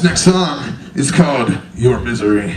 This next song is called Your Misery.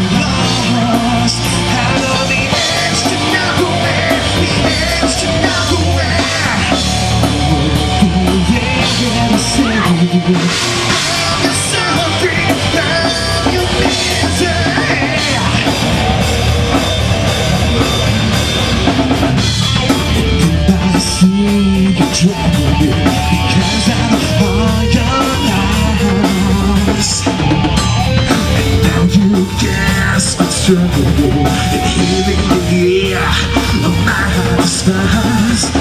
stars.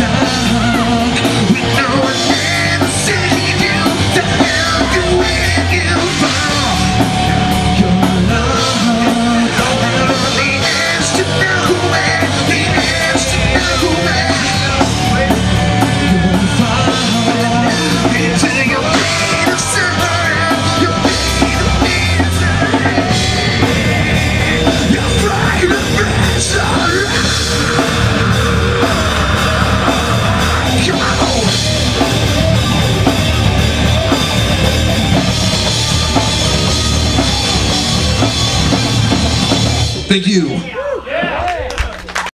time Thank you.